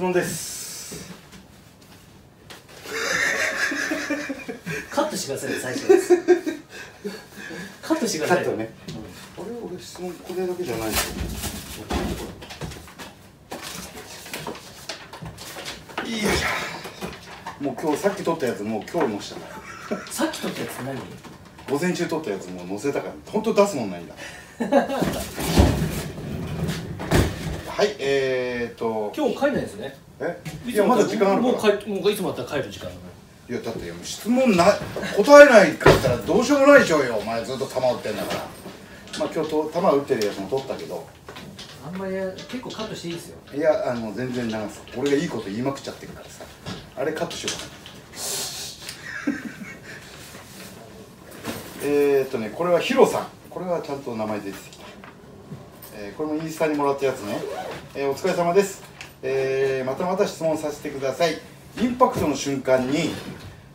質問です。カットしてくださいね最初です。カットしてくださいカットね。あれ俺質問これだけじゃないですよいいよいしょもう今日さっき撮ったやつもう今日のしたから。さっき撮ったやつ何？午前中撮ったやつもう載せたから。本当出すもんないんだはいえーと。今日帰んないですね。え？いやまだ時間あるもう帰もういつもだったら帰る時間。だいやだって質問な答えないかったらどうしようもないでしょうよ。お前ずっと球打ってんだから。まあ今日と球打ってるやつも取ったけど。あんまり結構カットしていいですよ。いやあの全然流す俺がいいこと言いまくっちゃってるからさ。あれカットしようかな。えーっとねこれはヒロさん。これはちゃんと名前出てきた、えーこれもインスタにもらったやつね、えーお疲れ様です、えーまたまた質問させてください。インパクトの瞬間に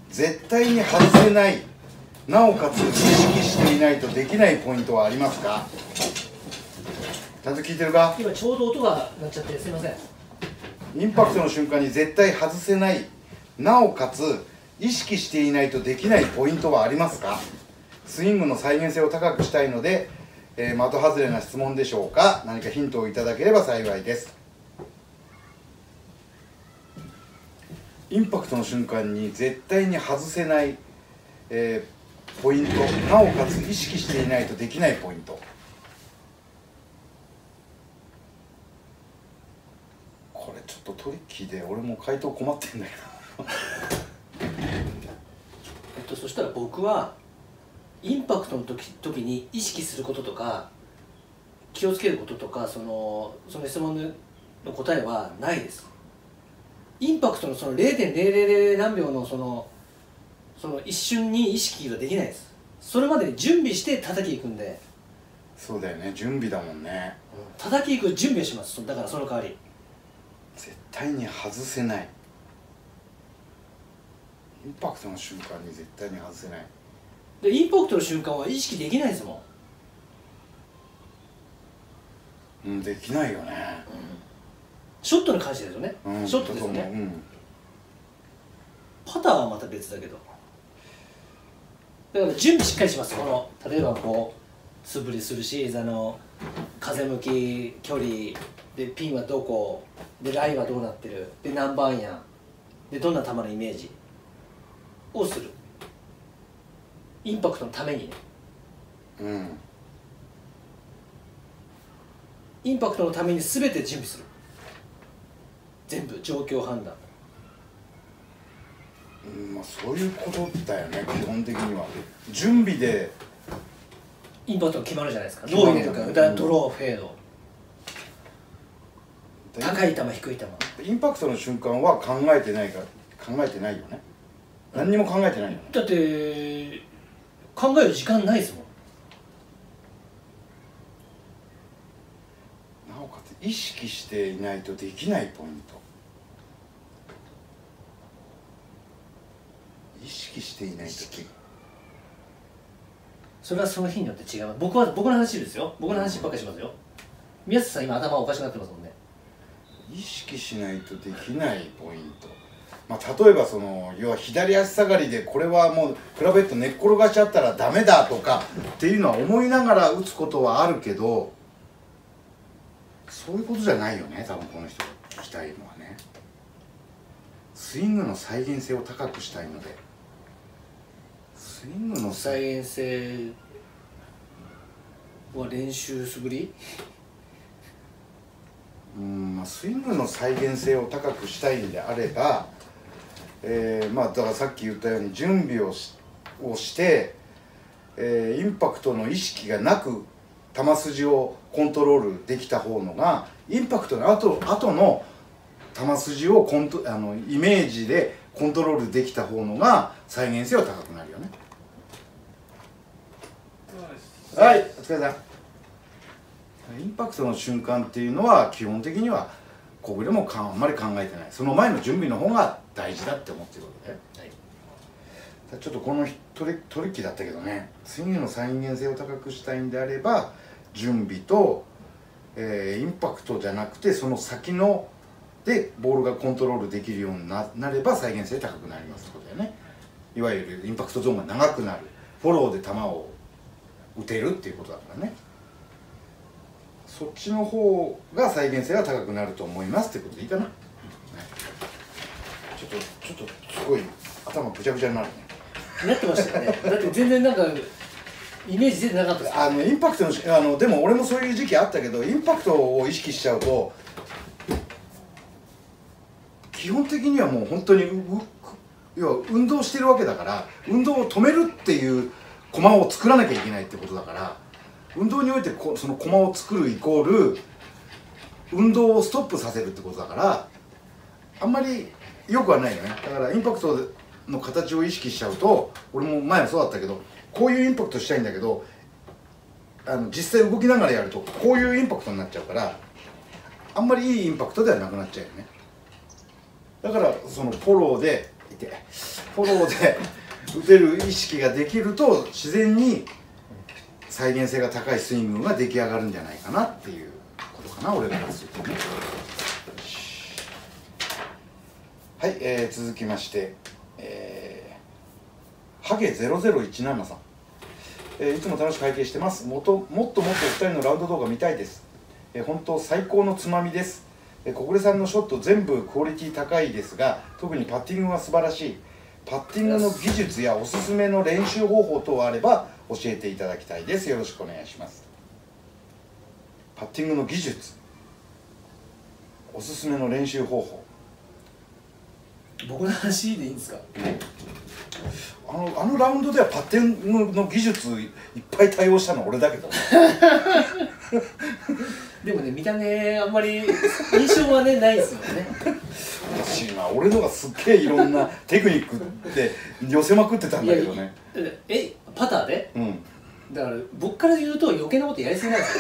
絶対に外せないなおかつ意識していないとできないポイントはありますか？ちゃんと聞いてるか？今ちょうど音が鳴っちゃってすいません。インパクトの瞬間に絶対外せないなおかつ意識していないとできないポイントはありますか？スイングの再現性を高くしたいので、えー的外れな質問でしょうか？何かヒントをいただければ幸いです。インパクトの瞬間に絶対に外せない、えーポイントなおかつ意識していないとできないポイント。これちょっとトリッキーで俺も回答困ってんだけえっとそしたら僕はインパクトの時時に意識することとか気をつけることとかそのその質問の答えはないです。インパクトのその0.000何秒のそのその一瞬に意識ができないです。それまでに準備して叩き行くんで、どそうだよね。準備だもんね。叩き行く準備をします。だからその代わり。絶対に外せない。インパクトの瞬間に絶対に外せないでインパクトの瞬間は意識できないですもん。うんできないよね。ショットに関してですよね、うんショットですよね。う。うん。パターはまた別だけど。だから準備しっかりします。この例えばこう素振りするしあの風向き距離でピンはどこでラインはどうなってるで何番やでどんな球のイメージをするインパクトのためにね。うん。インパクトのために全て準備する。全部状況判断。うんまあそういうことだよね基本的には。準備で。インパクトが決まるじゃないですか。どう入れるかうん。だドローフェード。高い球低い球。インパクトの瞬間は考えてないから考えてないよね。何にも考えてないよね。だって考える時間ないですもん。なおかつ意識していないとできないポイント。意識していないときそれはその日によって違う僕は僕の話ですよ。僕の話ばっかりしますよ。宮下さん今頭おかしくなってますもんね。意識しないとできないポイントまあ例えばその要は左足下がりでこれはもうクラブヘッド寝っ転がしちゃったらダメだとかっていうのは思いながら打つことはあるけどそういうことじゃないよね多分この人が聞きたいのはね。スイングの再現性を高くしたいので。スイングの再再現性は練習素振り？うんまあスイングの再現性を高くしたいんであれば、えーまあだからさっき言ったように準備をしをして、えーインパクトの意識がなく球筋をコントロールできた方のがインパクトの後後の球筋をコントあのイメージでコントロールできた方のが再現性は高くなるよね。はいお疲れ様インパクトの瞬間っていうのは基本的にはここでもあんまり考えてない。その前の準備の方が大事だって思ってるわけだよはい。ちょっとこのトリトリッキーだったけどね。スイングの再現性を高くしたいんであれば準備と、えーインパクトじゃなくてその先のでボールがコントロールできるようにななれば再現性高くなりますってことだよね。いわゆるインパクトゾーンが長くなる。フォローで球を打てるっていうことだからね。そっちの方が再現性が高くなると思いますってことでいいかな、とちょっとすごい頭ぐちゃぐちゃになるね。なってましたよね。だって全然なんかイメージ出てなかったですあのインパクトのしあのでも俺もそういう時期あったけどインパクトを意識しちゃうと基本的にはもう本当に要は運動してるわけだから運動を止めるっていう駒を作らなきゃいけないってことだから運動においてこその駒を作るイコール運動をストップさせるってことだからあんまり良くはないよね。だからインパクトの形を意識しちゃうと俺も前もそうだったけどこういうインパクトしたいんだけどあの実際動きながらやるとこういうインパクトになっちゃうからあんまりいいインパクトではなくなっちゃうよね。だからそのフォローでいてフォローで打てる意識ができると自然に再現性が高いスイングが出来上がるんじゃないかなっていうことかな俺らからするとね。はい、えー続きまして、えーハゲ0017さん、えーいつも楽しく拝見してます。もともっともっとお二人のラウンド動画見たいです、えー本当最高のつまみです。えー小暮さんのショット全部クオリティ高いですが特にパッティングは素晴らしい。パッティングの技術やおすすめの練習方法等あれば教えていただきたいです。よろしくお願いします。パッティングの技術。おすすめの練習方法。僕の話でいいんですか？あのあのラウンドではパッティングの技術いっぱい対応したの俺だけど。ね でもね見た目あんまり印象はねないですよね。おかしいな俺のがすっげえいろんなテクニックって寄せまくってたんだけどね。えパターで？うん。だから僕から言うと余計なことやりすぎなんです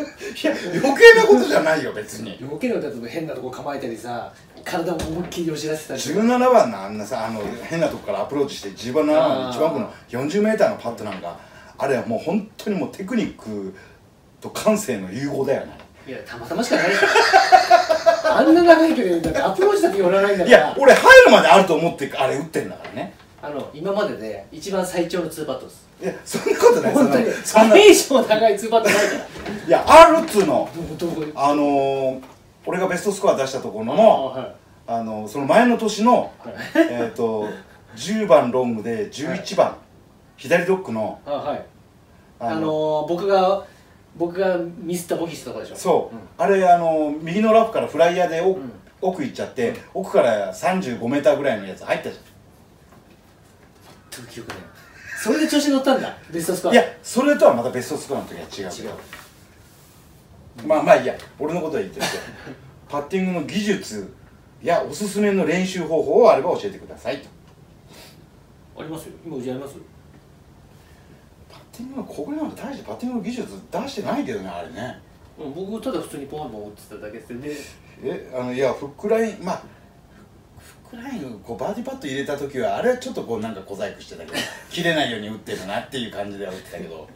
よいや余計なことじゃないよ別に。余計なことだと変なとこ構えたりさ体を思いっきり押し出せたりとか。17番のあんなさあの変なとこからアプローチして17番の一番奥の 40m のパットなんかあれはもう本当にもうテクニックと感性の融合だよね。いやたまたましかない あんな長い距離だってアプローチだけ寄らないんだいから。や俺入るまであると思ってあれ打ってんだからね。あの今までで一番最長の2パットですいやそんなことない。本当に。そんな。それ以上長い2パットないから。いやあるっつうのどこ？あのー、俺がベストスコア出したところあのはい。あのその前の年のはい。えっと10番ロングで11番、左ドッグのあはい。ああののー、僕が僕がミスったボギーしたとこでしょ？そう、ん。あれあの右のラフからフライヤーでお、ん。奥行っちゃって、奥から3 5メーターぐらいのやつ入ったじ全く記憶ないそれで調子乗ったんだベストスコア。いやそれとはまたベストスコアの時は違うけ違う。どまあまあいいや。俺のことは言ってるけど。パッティングの技術やおすすめの練習方法があれば教えてくださいと。ありますよ。今うちあります？パッティングのここなんか大してパッティングの技術出してないけどねあれね。うん僕ただ普通にポンポン打ってただけですでえあのいやフックラインまあクラインこうバーディーパット入れた時はあれはちょっとこうなんか小細工してたけど 切れないように打ってるなっていう感じでは打ってたけど。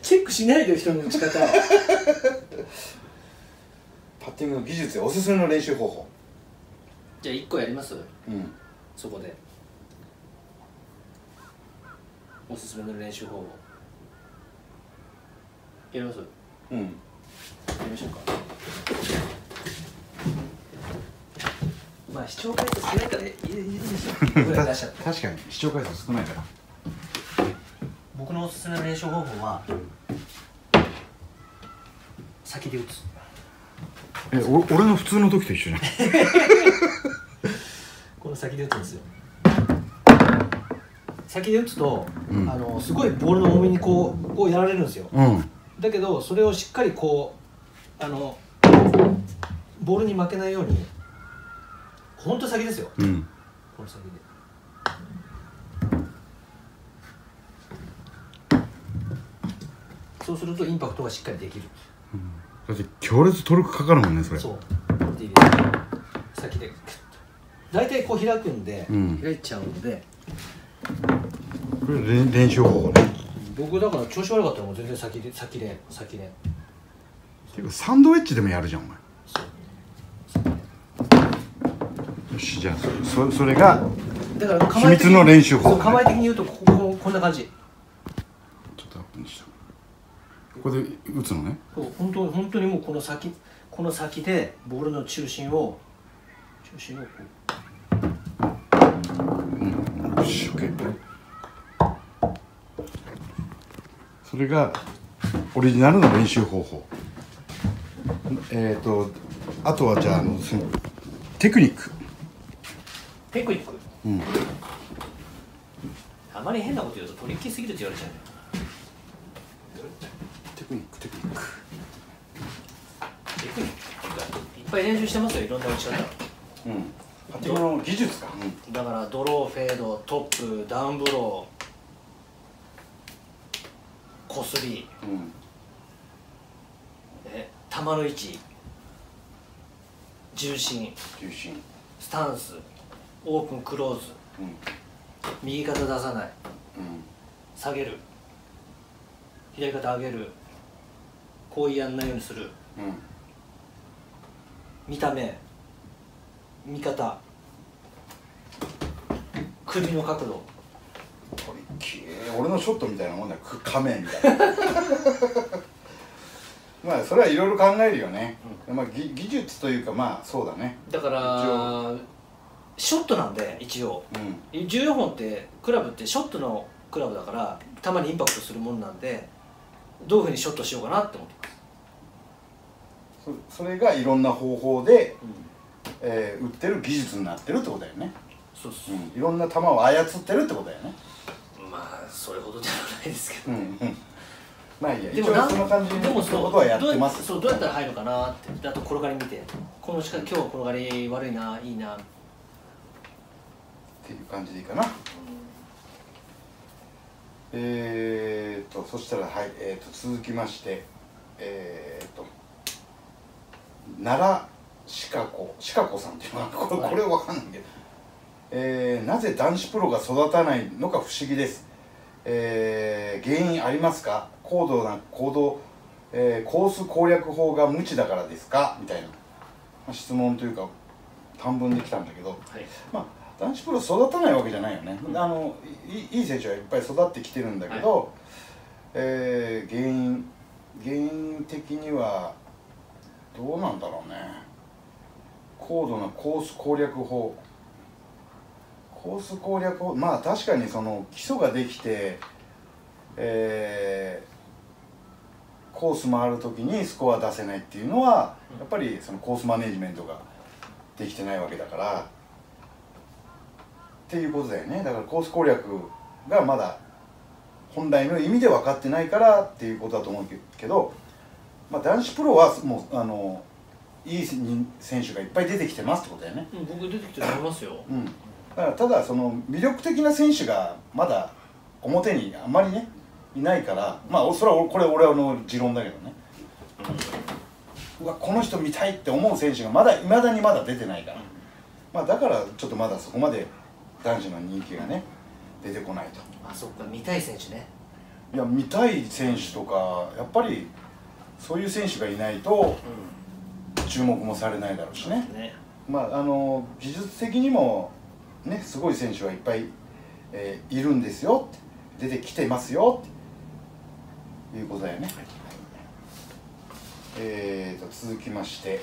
チェックしないで人の打ち方。パッティングの技術やおすすめの練習方法。じゃあ1個やります？うん。そこで。おすすめの練習方法。やります？やうん。りましょうかまあ視聴回数少ないからいいでしょ僕ら出しちゃって確かに。視聴回数少ないから。僕のおすすめの練習方法は先で打つ。えお俺の普通の時と一緒じゃん。この先で打つんですよ。先で打つと、うん。あのすごいボールの重みにこうこうやられるんですよ。うん。だけどそれをしっかりこうあのボールに負けないようにほんと先ですよ。うん。この先で。そうするとインパクトがしっかりできる。だって強烈トルクかかるもんねそれ。そう。先でクッと。大体こう開くんで、うん。開いちゃうんで。これ練練習方法ね。僕だから調子悪かったらもう全然先で先で先で。ていうかサンドウェッジでもやるじゃんお前そう先でよしじゃあそそれがだから秘密の練習法。構え的に言うとこここんな感じ。ちょっとアップにした。ここで打つのね。そう本当本当にもうこの先この先でボールの中心を中心をこう。よし OK それがオリジナルの練習方法。えっ、とあとはじゃああのテクニックテクニック。うん。あまり変なこと言うとトリッキーすぎるって言われちゃうね。テクニックテクニック。テクニックいっぱい練習してますよいろんな打ち方うん。パッティングの技術か、だからドローフェードトップダウンブローこすり。うんうん、え球の位置。重心。重心。スタンスオープンクローズ。うん。右肩出さない。うん。下げる。左肩上げる。こうやんないようにする。うん。見た目。見方。首の角度。トリッキー俺のショットみたいなもんだよ。く仮面みたいな。まあそれはいろいろ考えるよね、まあ、技技術というかまあそうだね。だからショットなんで一応。うん。14本ってクラブってショットのクラブだからたまにインパクトするもんなんでどういうふうにショットしようかなって思ってます、そそれがいろんな方法で、うん、えー打ってる技術になってるってことだよね、そうそうう、ん、いろんな球を操ってるってことだよね。まあそれほどではないですけど。うんうん。まあいいや。でもな一応その感じでもそうとはやっどうてますそうどうやったら入るのかなって。であと転がり見て。このしか今日は転がり悪いないいなっていう感じでいいかな、えー、とそしたらはい、えー、と続きましてえー、と奈良鹿子鹿子さんっていうのはこれはい。これわかんないけど、えーなぜ男子プロが育たないのか不思議です、えー原因ありますか？高度な行動、えーコース攻略法が無知だからですか？みたいな、まあ質問というか短文できたんだけどはい。まあ男子プロ育たないわけじゃないよね、あのいいい選手はいっぱい育ってきてるんだけど、えー原因原因的にはどうなんだろうね。高度なコース攻略法。コース攻略法。まあ確かにその基礎ができてえーコース回る時にスコア出せないっていうのはやっぱりそのコースマネジメントができてないわけだからっていうことだよね。だからコース攻略がまだ本来の意味で分かってないからっていうことだと思うけど、まあ、男子プロはもうあのいい選手がいっぱい出てきてますってことだよね、うん僕出てきて思いますよ。うん、だからただその魅力的な選手がまだ表にあんまりねいないからまあそれはこれ俺の持論だけどね。うわこの人見たいって思う選手がまだいまだにまだ出てないから、まあ、だからちょっとまだそこまで男子の人気がね出てこないと。あそっか見たい選手ね。いや見たい選手とかやっぱりそういう選手がいないとう注目もされないだろうしね。んね。まああの技術的にもねすごい選手はいっぱい、えーいるんですよって出てきてますよっていうことだよね、えー、と続きまして、えー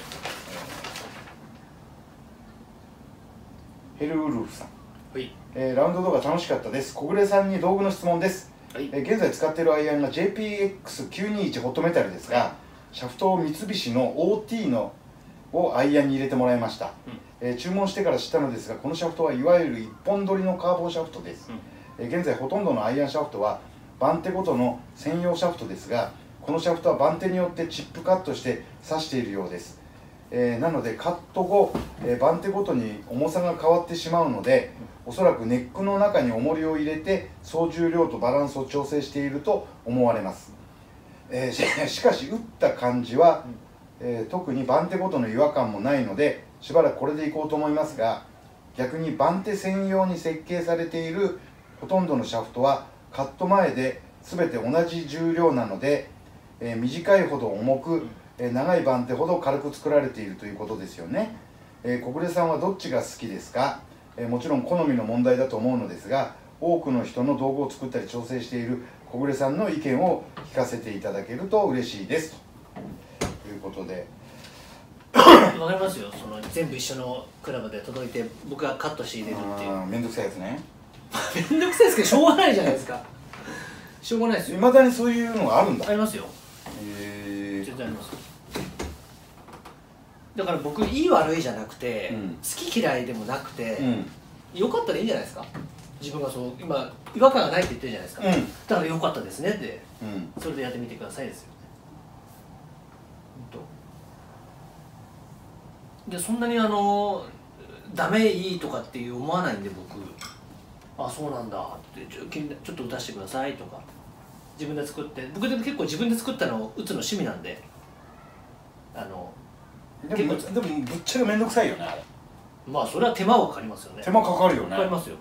ヘルウルフさん、はい。えーラウンド動画楽しかったです。小暮さんに道具の質問です。はい。えー現在使っているアイアンが JPX921 ホットメタルですがシャフトを三菱の OT のをアイアンに入れてもらいました、えー注文してから知ったのですがこのシャフトはいわゆる一本取りのカーボンシャフトです、えー現在ほとんどのアイアンシャフトは番手ごとの専用シャフトですがこのシャフトは番手によってチップカットして刺しているようです、えーなのでカット後、えー番手ごとに重さが変わってしまうのでおそらくネックの中に重りを入れて総重量とバランスを調整していると思われます、えーし しかし打った感じは、えー特に番手ごとの違和感もないのでしばらくこれでいこうと思いますが逆に番手専用に設計されているほとんどのシャフトはカット前で全て同じ重量なので、えー短いほど重く、えー長い番手ほど軽く作られているということですよね、えー小暮さんはどっちが好きですか、えーもちろん好みの問題だと思うのですが多くの人の道具を作ったり調整している小暮さんの意見を聞かせていただけると嬉しいです。ということで。わかりますよ。その全部一緒のクラブで届いて僕がカットして入れるっていう。あーめんどくさいやつね。めんどくさいですけどしょうがないじゃないですか。しょうがないですよ。いまだにそういうのがあるんだ。ありますよへ全然ありますだから僕いい悪いじゃなくて、うん。好き嫌いでもなくて、うん。よかったらいいんじゃないですか？自分がそう今違和感がないって言ってるじゃないですか、うん。だからよかったですねってうん。それでやってみてくださいですよ。ねでそんなにあのダメいいとかっていう思わないんで僕。あそうなんだってちょ君ちょっと出してくださいとか。自分で作って僕でも結構自分で作ったのを打つの趣味なんで。あのでもでもぶっちゃけめんどくさいよねあれ。まあそれは手間はかかりますよね。手間かかるよね。かかりますよ。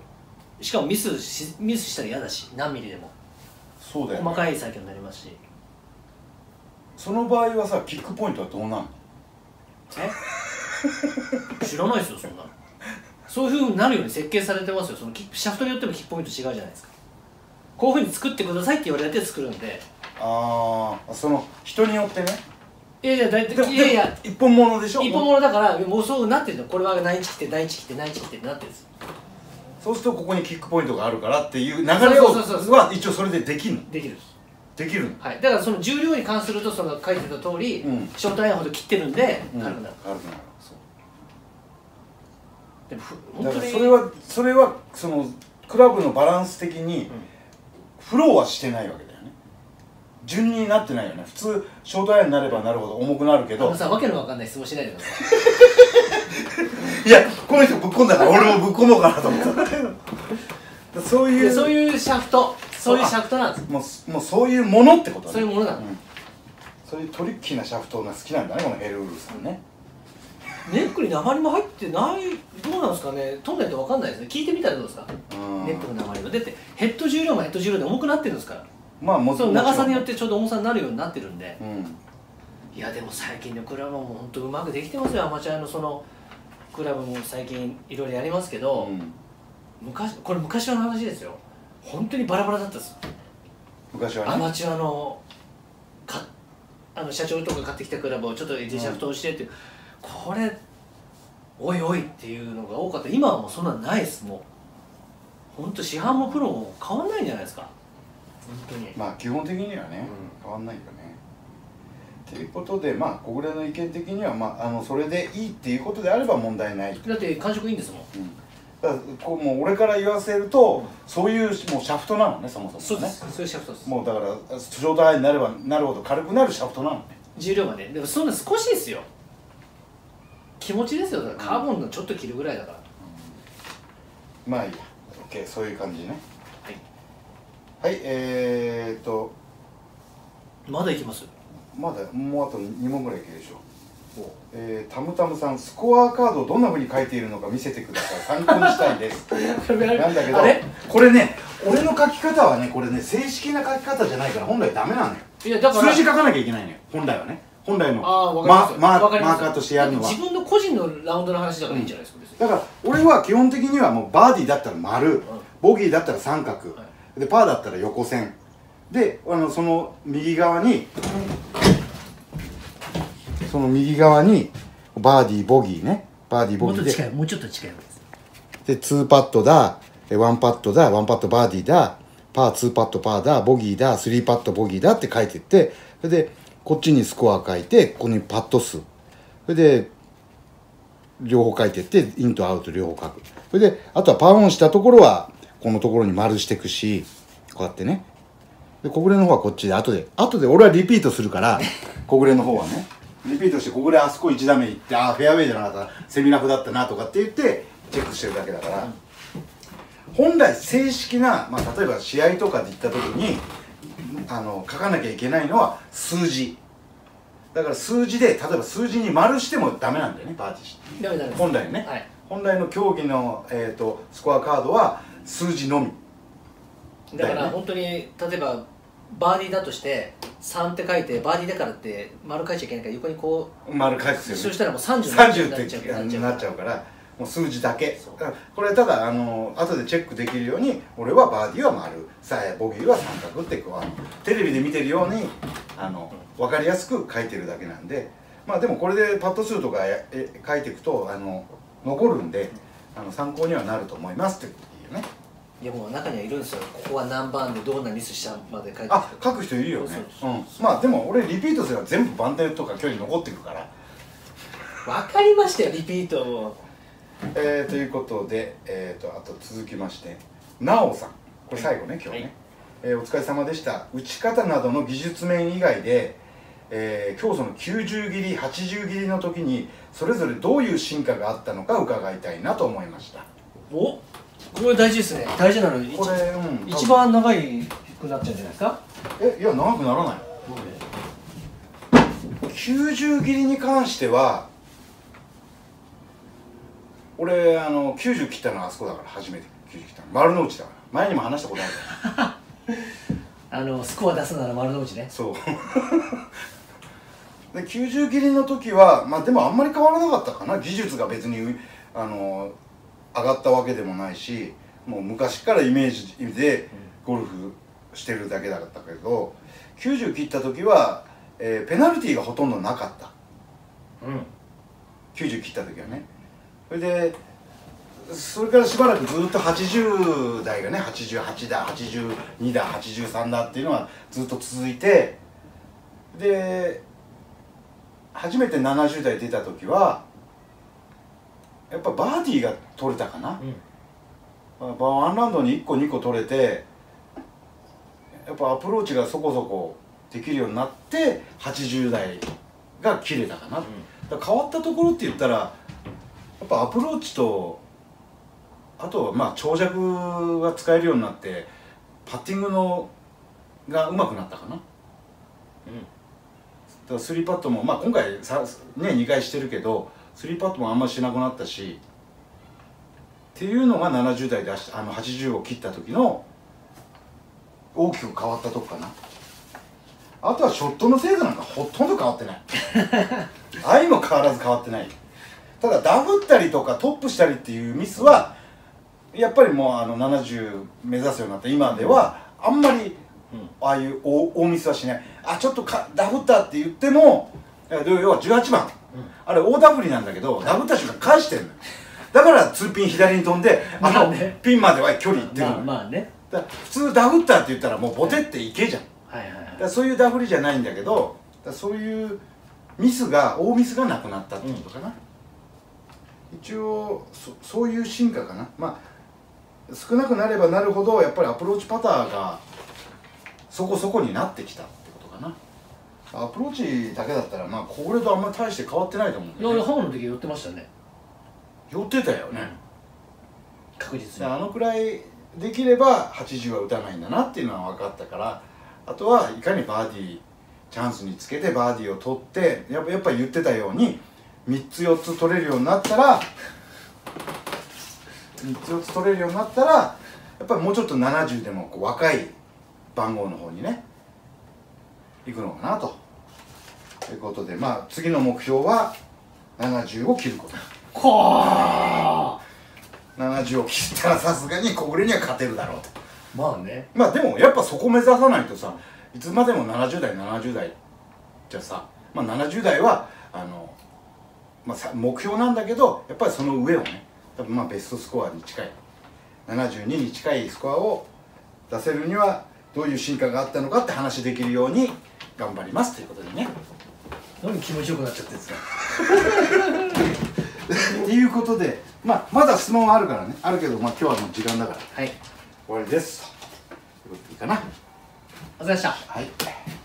しかもミスしミスしたら嫌だし何ミリでも。そうだよ、ね、細かい作業になりますし。その場合はさキックポイントはどうなんの？え？知らないですよそんなの。そういうふうになるように設計されてますよ。そのキシャフトによってもキックポイント違うじゃないですか。こういうふうに作ってくださいって言われて作るんで。ああその人によってねいやいやだいでもいやいや。一本物でしょ？一本物だからもうそうなってるの。これは何日来て何日来て何日来てってなってるんです。そうするとここにキックポイントがあるからっていう流れをは一応それでできるの？できるできるの？はい。だからその重量に関するとその書いてた通り、うん。ショートアイアンほど切ってるんで軽くなる、軽くなる。そう。でも本当にからそれはそれはそのクラブのバランス的にフローはしてないわけ順になってないよね。普通ショートアイアンになればなるほど重くなるけど。あのさわけのわかんない質問しないでください。いやこの人ぶっ込んだから俺もぶっ込もうかなと思った。そういいうやそういうシャフト。そういうシャフトなんです。もうもうそういうものってことね。そういうものなの、うん。そういうトリッキーなシャフトが好きなんだねこのヘルールさんね。ネックに鉛も入ってないどうなんですかね。取んないと分かんないですね。聞いてみたらどうですか？うん。ネックの鉛もだってヘッド重量もヘッド重量で重くなってるんですからまあもその長さによっもてちょうど重さになるようになってるんで。うん。いやでも最近のクラブも本当うまくできてますよ。アマチュアのそのクラブも最近いろいろやりますけど、うん。昔これ昔の話ですよ。本当にバラバラだったです。ア昔はね。マチュアのかあの社長とか買ってきたクラブをちょっとエッジシャフトをしてっていう、これおいおいっていうのが多かった。今はもうそんなんないです。もう。本当市販もプロも変わんないんじゃないですか本当に。まあ基本的にはね、変わんないよね。ということでまあ小暮の意見的には、まあ、あのそれでいいっていうことであれば問題ない、だって感触いいんですもん。うん、だこうもう俺から言わせると、そういうもうシャフトなのねそもそもね。そういうシャフトです。もうだからショートアイになればなるほど軽くなるシャフトなのね。重量まで。でもそんな少しですよ。気持ちですよ。だからカーボンのちょっと切るぐらいだから、まあいいや。OK そういう感じねはいはいえー、っと。まだいきます？まだもうあと2問ぐらいいけるでしょ。えー、タムタムさんスコアカードをどんなふうに書いているのか見せてください。参考にしたいです。なんだけどこれね俺の書き方はねこれね正式な書き方じゃないから本来ダメなのよ。いやだから。数字書かなきゃいけないのよ本来はね。本来のマーカーとしてやるのは。自分の個人のラウンドの話だからいいんじゃないですか、別に。だから俺は基本的にはもうバーディーだったら丸ボギーだったら三角、はでパーだったら横線。であのその右側にその右側にバーディーボギーね。バーディーボもっとギーで近いもうちょっと近いですで2パットだえ1パットだ1パットバーディーだパー2パットパーだボギーだ3パットボギーだって書いてってそれでこっちにスコア書いてここにパット数。それで両方書いてってインとアウト両方書く。それであとはパーオンしたところはこのところに丸していくしこうやってね。で小暮の方はこっちで後で後で俺はリピートするから 小暮の方はね。リピートして小暮あそこ1打目行ってああフェアウェイじゃなかったセミラフだったなとかって言ってチェックしてるだけだから、本来正式な、まあ、例えば試合とかで行った時にあの書かなきゃいけないのは数字。だから数字で例えば数字に丸してもダメなんだよねパーティーしてダメダメ。です本来ね、はい。本来の競技の、えー、とスコアカードは数字のみ。だから本当に例えばバーディーだとして3って書いてバーディーだからって丸書いちゃいけないから横にこ丸返すうよね。そしたらもう30 30になっちゃうってなっちゃうから。もう数字だけ。これただあの後でチェックできるように俺はバーディーは丸。さあボギーは三角ってこうテレビで見てるようにあの分かりやすく書いてるだけなんで。まあでもこれでパット数とかやえ書いていくとあの残るんであの参考にはなると思いますっていやもう中にはいるんですよ。ここは何番でどんなミスしたまで書いてあ書く人いるよね。まあでも俺リピートすれば全部番手とか距離残ってくから。分かりましたよリピートも。えー、ということで、えー、とあと続きましてなおさん。これ最後ね、今日ね、はいえーお疲れ様でした。打ち方などの技術面以外で、えー、今日その90切り80切りの時にそれぞれどういう進化があったのか伺いたいなと思いました。おこれ大事ですね。大事なのこれ、うん、一番長いくなっちゃうんじゃないですか？えいや長くならない。90切りに関しては俺あの90切ったのはあそこだから初めて90切ったの。丸の内だから。前にも話したことある。か らあのスコア出すなら丸の内ね。そう。で90切りの時はまあでもあんまり変わらなかったかな。技術が別にあの上がったわけでもないしもう昔からイメージでゴルフしてるだけだったけど90切った時は、えーペナルティーがほとんどなかった。うん。90切った時はね。それでそれからしばらくずっと80代がね88だ82だ83だっていうのがずっと続いてで初めて70代出た時はやっぱバーディーが取れたかな、まあワンラウンドに1個2個取れてやっぱアプローチがそこそこできるようになって80代が切れたかな、だから変わったところって言ったらやっぱアプローチとあとはまあ長尺が使えるようになってパッティングのが上手くなったかな、だから3パットも、まあ、今回さ、ね、2回してるけど3パットもあんましなくなったしっていうのが70代であの80を切った時の大きく変わったとこかな。あとはショットの精度なんかほとんど変わってない。愛も変わらず変わってない。ただダフったりとかトップしたりっていうミスはやっぱりもうあの70目指すようになった。今ではあんまりああいう大大ミスはしない。あちょっとかダフったって言っても要は18番、あれ大ダフりなんだけどダフった瞬間返してんのよ。だから2ピン左に飛んで あの、ピンまでは距離いってるまあまあね。普通ダフったって言ったらもうボテっていけじゃん。はい。はいはいそういうダフりじゃないんだけどそういうミスが大ミスがなくなったってことかな、一応そそういう進化かな。まあ少なくなればなるほどやっぱりアプローチパターがそこそこになってきたってことかなアプローチだけだったらまあこれとあんまり大して変わってないと思ういや俺よねハムの時寄ってましたね。寄ってたよね、確実に。であのくらいできれば80は打たないんだなっていうのは分かったからあとはいかにバーディーチャンスにつけてバーディーを取ってやっぱやっぱ言ってたように3つ4つ取れるようになったら3つ4つ取れるようになったらやっぱりもうちょっと70でもこう若い番号の方にね行くのかなと。いうことでまあ次の目標は70を切ること。こー。70を切ったらさすがに小暮には勝てるだろうと。まあね。まあでもやっぱそこ目指さないとさいつまでも70代70代じゃさ、まあ、70代はあの、まあ、さ目標なんだけどやっぱりその上をね多分まあベストスコアに近い。72に近いスコアを出せるにはどういう進化があったのかって話できるように頑張ります。ということでね。何気持ちよくなっちゃってるんですか？っていうことで、まあ、まだ質問はあるからね。あるけど、まあ、今日はもう時間だから。はい。終わりです。ということでいいかな。お疲れ様でした。はい